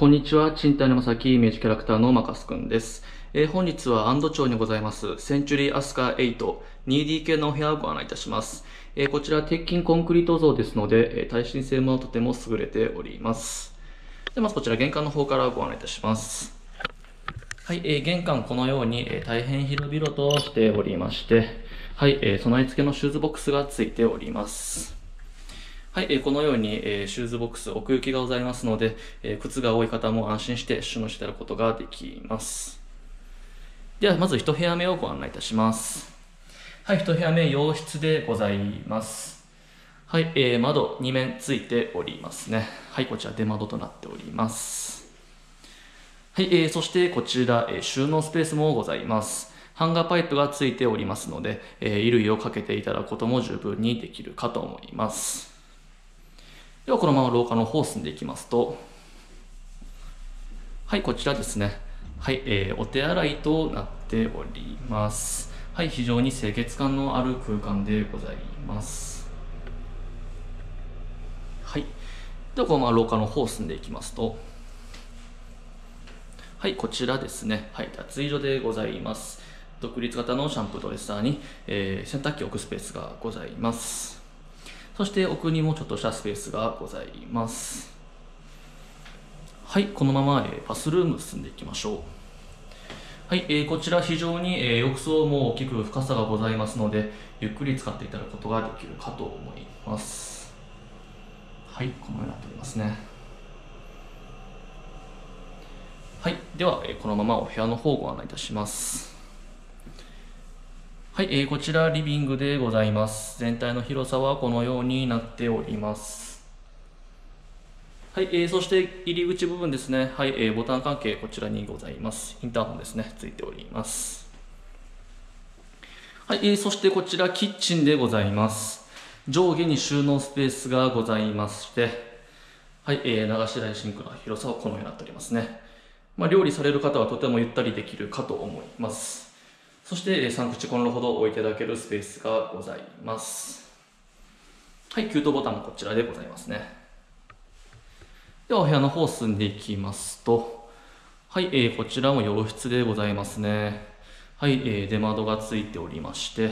こんにちは、賃貸のまさきイメージキャラクターのマカスくんです。えー本日は安堵町にございます、センチュリーアスカ 8-2DK のお部屋をご案内いたします。えーこちら、鉄筋コンクリート像ですので、えー耐震性もとても優れております。でまずこちら、玄関の方からご案内いたします。はい、えー玄関このように、えー大変広々としておりまして、はい、えー備え付けのシューズボックスがついております。はい、えーこのように、えーシューズボックス奥行きがございますので、えー靴が多い方も安心して収納していただくことができます。では、まず一部屋目をご案内いたします。はい、一部屋目、洋室でございます。はい、えー窓2面ついておりますね。はい、こちら出窓となっております。はい、えーそしてこちら、えー収納スペースもございます。ハンガーパイプがついておりますので、えー衣類をかけていただくことも十分にできるかと思います。ではこのまま廊下の方を進んでいきますとはいこちらですね。はい、えーお手洗いとなっております。はい非常に清潔感のある空間でございます。はいではこのまま廊下の方を進んでいきますとはいこちらですね。はい脱衣所でございます。独立型のシャンプードレッサーに、えー洗濯機を置くスペースがございます。そして奥にもちょっとしたスペースがございます。はい、このまま、えバスルーム進んでいきましょう。はい、えーこちら非常に、えー浴槽も大きく深さがございますので、ゆっくり使っていただくことができるかと思います。はい、このようになっておりますね。はい、では、えーこのままお部屋の方をご案内いたします。はい、えーこちらリビングでございます。全体の広さはこのようになっております。はい、えーそして入り口部分ですね。はい、えーボタン関係こちらにございます。インターホンですね、ついております。はい、えーそしてこちらキッチンでございます。上下に収納スペースがございまして、はい、えー流し台シンクの広さはこのようになっておりますね。まあ、料理される方はとてもゆったりできるかと思います。そしてえー3口コンロほど置いていただけるスペースがございます。はい、給湯ボタンもこちらでございますね。ではお部屋の方進んでいきますと、はい、えーこちらも洋室でございますね。はい、えー出窓がついておりまして、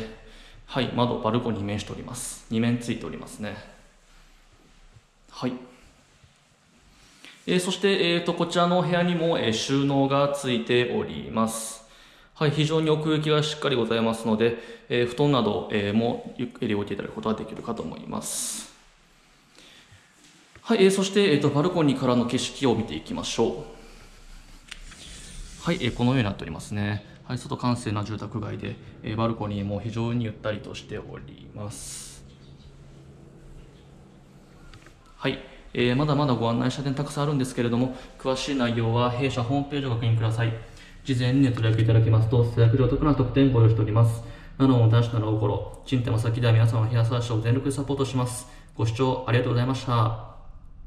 はい、窓、バルコニー面しております。2面ついておりますね。はい。えーそして、えー、とこちらのお部屋にも、えー収納がついております。はい、非常に奥行きがしっかりございますので、えー布団など、えーもゆっくり置いていただくことができるかと思います。はい、えーそして、えー、とバルコニーからの景色を見ていきましょう。はい、えーこのようになっておりますね。はい、外閑静な住宅街で、えーバルコニーも非常にゆったりとしております。はい、えーまだまだご案内した点たくさんあるんですけれども、詳しい内容は弊社ホームページをご確認ください。事前にネットで予約いただきますと、制約上お得な特典をご用意しております。なのも男子ならお心、賃貸の先では皆様の部屋探しを全力でサポートします。ご視聴ありがとうございました。